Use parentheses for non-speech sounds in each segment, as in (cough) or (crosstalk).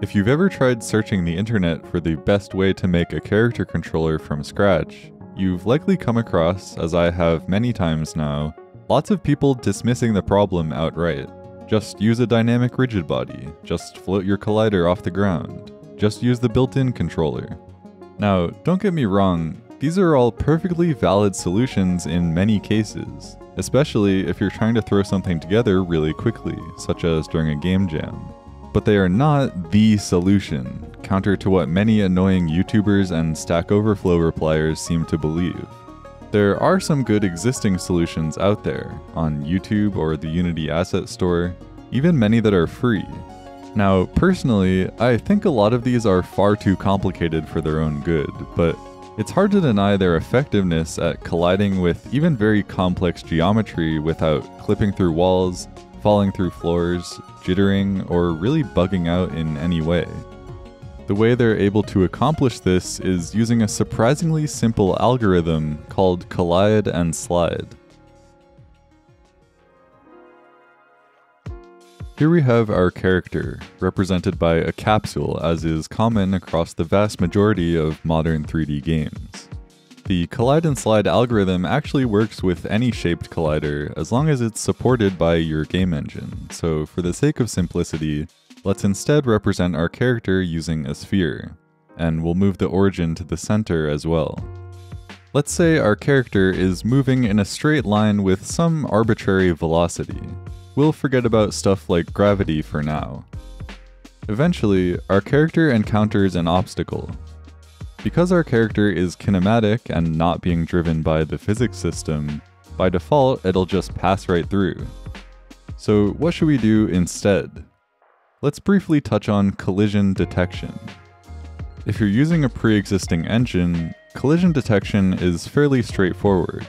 If you've ever tried searching the internet for the best way to make a character controller from scratch, you've likely come across, as I have many times now, lots of people dismissing the problem outright. Just use a dynamic rigid body, just float your collider off the ground, just use the built-in controller. Now, don't get me wrong, these are all perfectly valid solutions in many cases, especially if you're trying to throw something together really quickly, such as during a game jam. But they are not the solution, counter to what many annoying YouTubers and Stack Overflow repliers seem to believe. There are some good existing solutions out there, on YouTube or the Unity Asset Store, even many that are free. Now, personally, I think a lot of these are far too complicated for their own good, but it's hard to deny their effectiveness at colliding with even very complex geometry without clipping through walls, falling through floors, jittering, or really bugging out in any way. The way they're able to accomplish this is using a surprisingly simple algorithm called collide and slide. Here we have our character, represented by a capsule as is common across the vast majority of modern 3D games. The collide and slide algorithm actually works with any shaped collider as long as it's supported by your game engine, so for the sake of simplicity, Let's instead represent our character using a sphere, and we'll move the origin to the center as well. Let's say our character is moving in a straight line with some arbitrary velocity. We'll forget about stuff like gravity for now. Eventually, our character encounters an obstacle. Because our character is kinematic and not being driven by the physics system, by default it'll just pass right through. So what should we do instead? let's briefly touch on collision detection. If you're using a pre-existing engine, collision detection is fairly straightforward.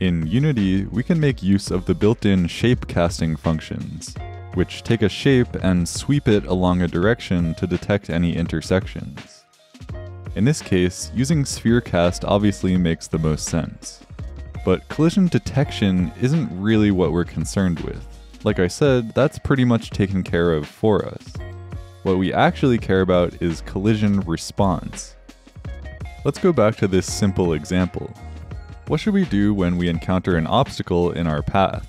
In Unity, we can make use of the built-in shape casting functions, which take a shape and sweep it along a direction to detect any intersections. In this case, using SphereCast obviously makes the most sense. But collision detection isn't really what we're concerned with. Like I said, that's pretty much taken care of for us. What we actually care about is collision response. Let's go back to this simple example. What should we do when we encounter an obstacle in our path?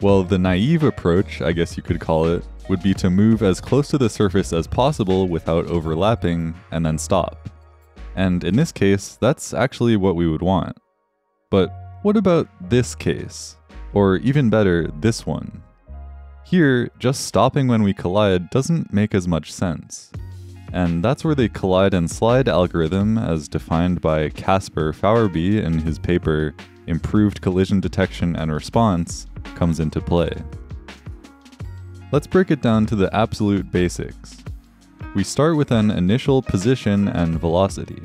Well, the naive approach, I guess you could call it, would be to move as close to the surface as possible without overlapping, and then stop. And in this case, that's actually what we would want. But what about this case? Or even better, this one. Here, just stopping when we collide doesn't make as much sense. And that's where the collide and slide algorithm, as defined by Kasper Fauerby in his paper Improved Collision Detection and Response, comes into play. Let's break it down to the absolute basics. We start with an initial position and velocity.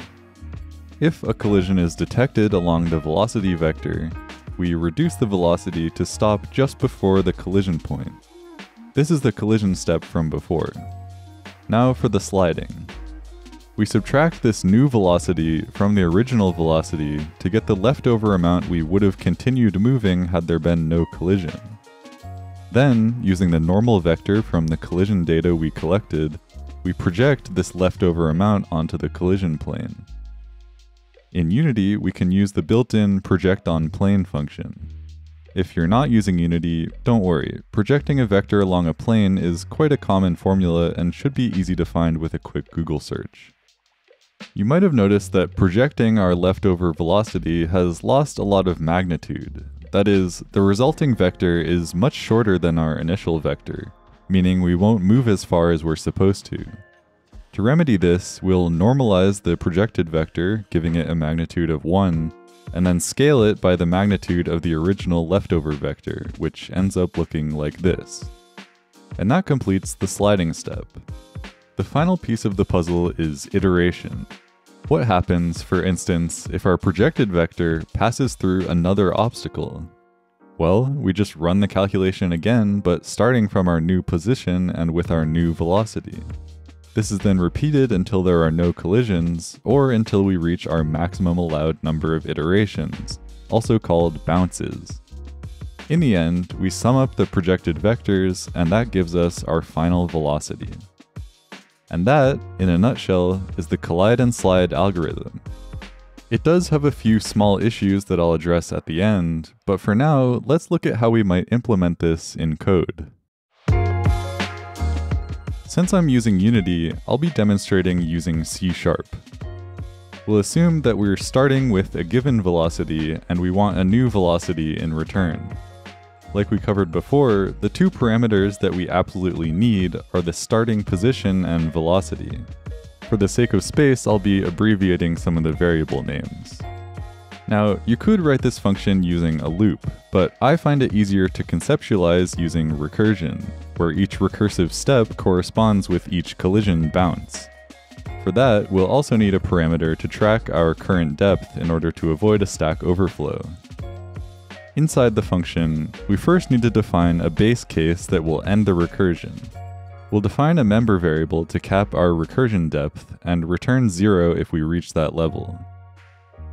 If a collision is detected along the velocity vector, we reduce the velocity to stop just before the collision point. This is the collision step from before. Now for the sliding. We subtract this new velocity from the original velocity to get the leftover amount we would have continued moving had there been no collision. Then, using the normal vector from the collision data we collected, we project this leftover amount onto the collision plane. In Unity, we can use the built-in project on plane function. If you're not using Unity, don't worry, projecting a vector along a plane is quite a common formula and should be easy to find with a quick Google search. You might have noticed that projecting our leftover velocity has lost a lot of magnitude. That is, the resulting vector is much shorter than our initial vector, meaning we won't move as far as we're supposed to. To remedy this, we'll normalize the projected vector, giving it a magnitude of 1, and then scale it by the magnitude of the original leftover vector, which ends up looking like this. And that completes the sliding step. The final piece of the puzzle is iteration. What happens, for instance, if our projected vector passes through another obstacle? Well, we just run the calculation again, but starting from our new position and with our new velocity. This is then repeated until there are no collisions, or until we reach our maximum allowed number of iterations, also called bounces. In the end, we sum up the projected vectors, and that gives us our final velocity. And that, in a nutshell, is the collide and slide algorithm. It does have a few small issues that I'll address at the end, but for now, let's look at how we might implement this in code. Since I'm using Unity, I'll be demonstrating using C Sharp. We'll assume that we're starting with a given velocity and we want a new velocity in return. Like we covered before, the two parameters that we absolutely need are the starting position and velocity. For the sake of space, I'll be abbreviating some of the variable names. Now, you could write this function using a loop, but I find it easier to conceptualize using recursion, where each recursive step corresponds with each collision bounce. For that, we'll also need a parameter to track our current depth in order to avoid a stack overflow. Inside the function, we first need to define a base case that will end the recursion. We'll define a member variable to cap our recursion depth and return 0 if we reach that level.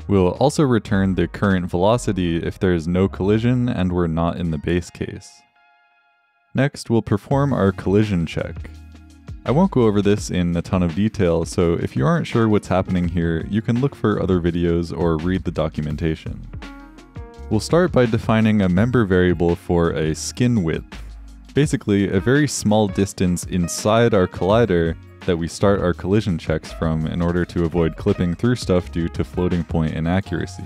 We'll also return the current velocity if there is no collision and we're not in the base case. Next, we'll perform our collision check. I won't go over this in a ton of detail, so if you aren't sure what's happening here, you can look for other videos or read the documentation. We'll start by defining a member variable for a skin width, basically a very small distance inside our collider that we start our collision checks from in order to avoid clipping through stuff due to floating point inaccuracy.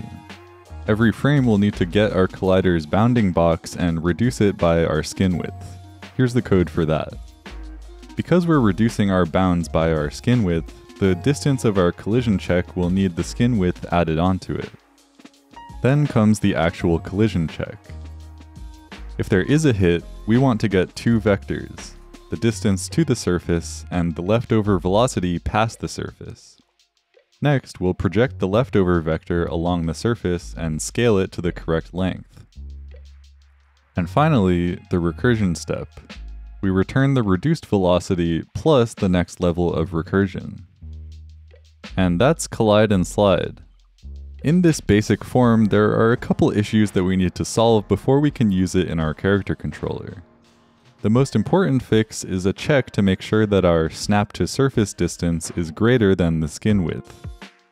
Every frame will need to get our collider's bounding box and reduce it by our skin width. Here's the code for that. Because we're reducing our bounds by our skin width, the distance of our collision check will need the skin width added onto it. Then comes the actual collision check. If there is a hit, we want to get two vectors, the distance to the surface and the leftover velocity past the surface. Next, we'll project the leftover vector along the surface and scale it to the correct length. And finally, the recursion step, we return the reduced velocity plus the next level of recursion. And that's collide and slide. In this basic form, there are a couple issues that we need to solve before we can use it in our character controller. The most important fix is a check to make sure that our snap to surface distance is greater than the skin width.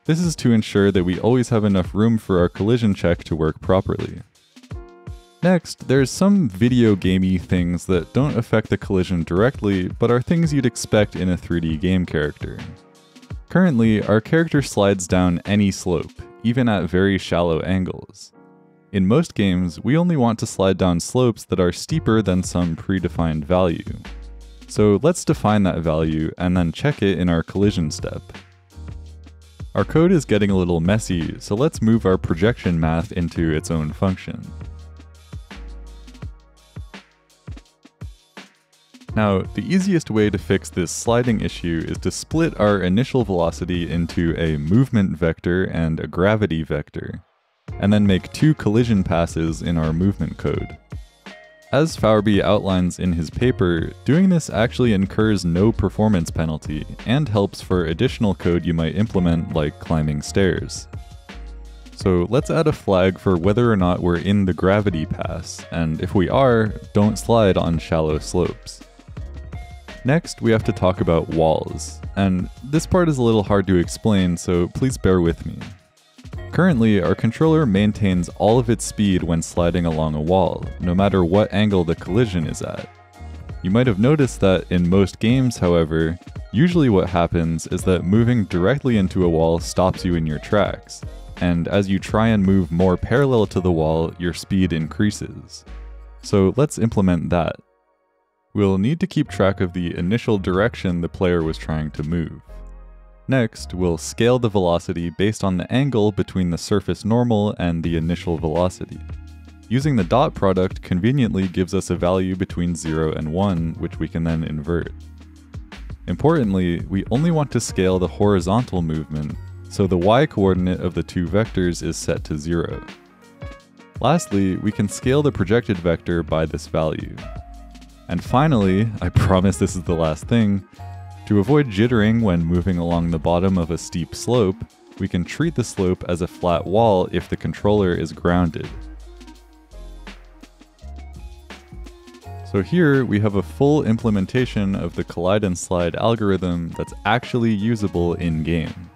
This is to ensure that we always have enough room for our collision check to work properly. Next, there's some video gamey things that don't affect the collision directly, but are things you'd expect in a 3D game character. Currently, our character slides down any slope, even at very shallow angles. In most games, we only want to slide down slopes that are steeper than some predefined value. So let's define that value and then check it in our collision step. Our code is getting a little messy, so let's move our projection math into its own function. Now, the easiest way to fix this sliding issue is to split our initial velocity into a movement vector and a gravity vector, and then make two collision passes in our movement code. As Fauerby outlines in his paper, doing this actually incurs no performance penalty and helps for additional code you might implement like climbing stairs. So let's add a flag for whether or not we're in the gravity pass, and if we are, don't slide on shallow slopes. Next, we have to talk about walls, and this part is a little hard to explain, so please bear with me. Currently, our controller maintains all of its speed when sliding along a wall, no matter what angle the collision is at. You might have noticed that in most games, however, usually what happens is that moving directly into a wall stops you in your tracks, and as you try and move more parallel to the wall, your speed increases. So let's implement that. We'll need to keep track of the initial direction the player was trying to move. Next, we'll scale the velocity based on the angle between the surface normal and the initial velocity. Using the dot product conveniently gives us a value between 0 and 1, which we can then invert. Importantly, we only want to scale the horizontal movement, so the y-coordinate of the two vectors is set to 0. Lastly, we can scale the projected vector by this value. And finally, I promise this is the last thing, to avoid jittering when moving along the bottom of a steep slope, we can treat the slope as a flat wall if the controller is grounded. So here we have a full implementation of the collide and slide algorithm that's actually usable in-game.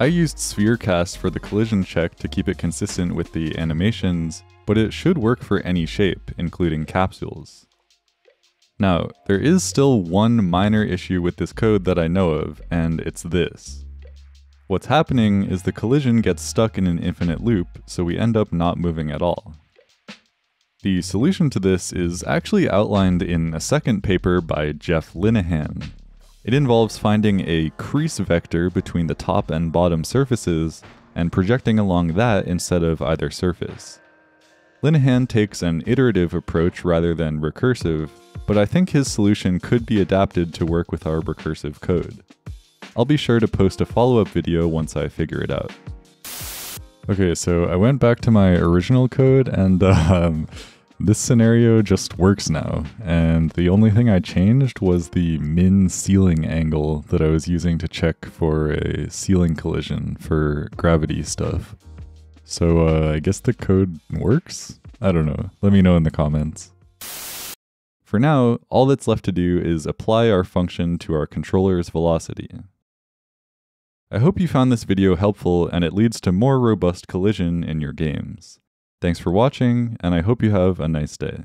I used Spherecast for the collision check to keep it consistent with the animations, but it should work for any shape, including capsules. Now, there is still one minor issue with this code that I know of, and it's this. What's happening is the collision gets stuck in an infinite loop, so we end up not moving at all. The solution to this is actually outlined in a second paper by Jeff Linahan. It involves finding a crease vector between the top and bottom surfaces and projecting along that instead of either surface. Linahan takes an iterative approach rather than recursive, but I think his solution could be adapted to work with our recursive code. I'll be sure to post a follow-up video once I figure it out. Okay, so I went back to my original code and (laughs) um, this scenario just works now. And the only thing I changed was the min ceiling angle that I was using to check for a ceiling collision for gravity stuff. So uh, I guess the code works? I don't know. Let me know in the comments. For now, all that's left to do is apply our function to our controller's velocity. I hope you found this video helpful and it leads to more robust collision in your games. Thanks for watching, and I hope you have a nice day.